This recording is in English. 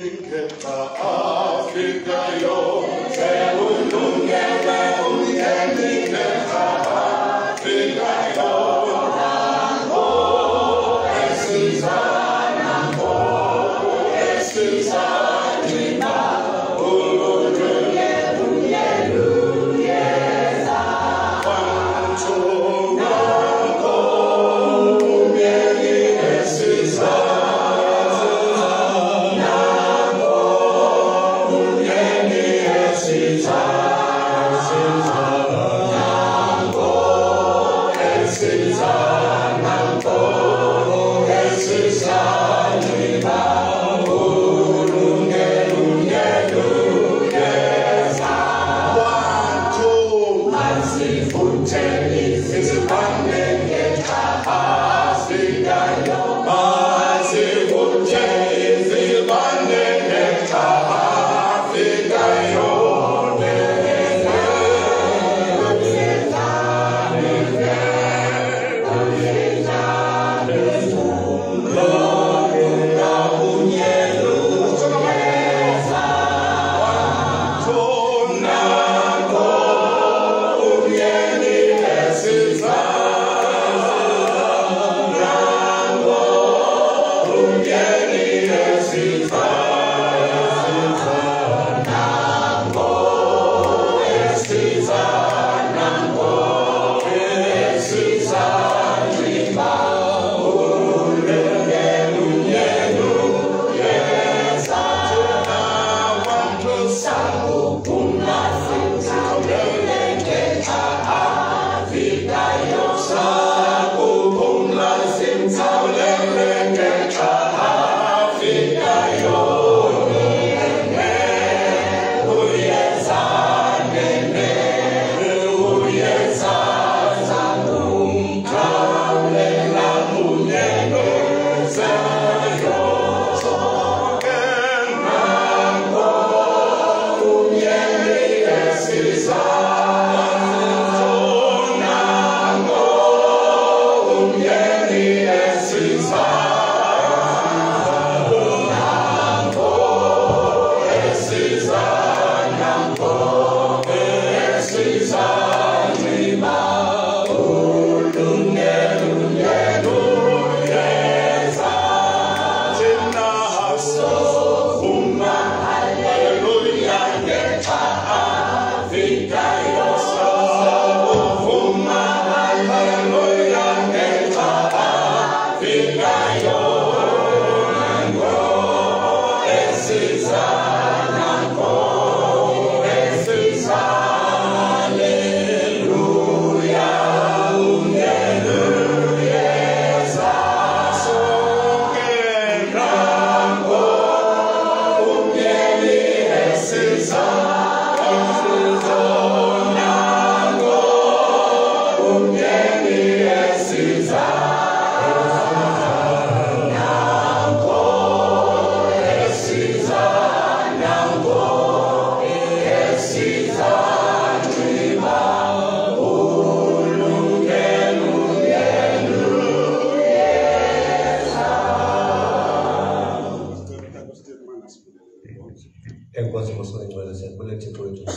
Jesus. o. and willing to produce.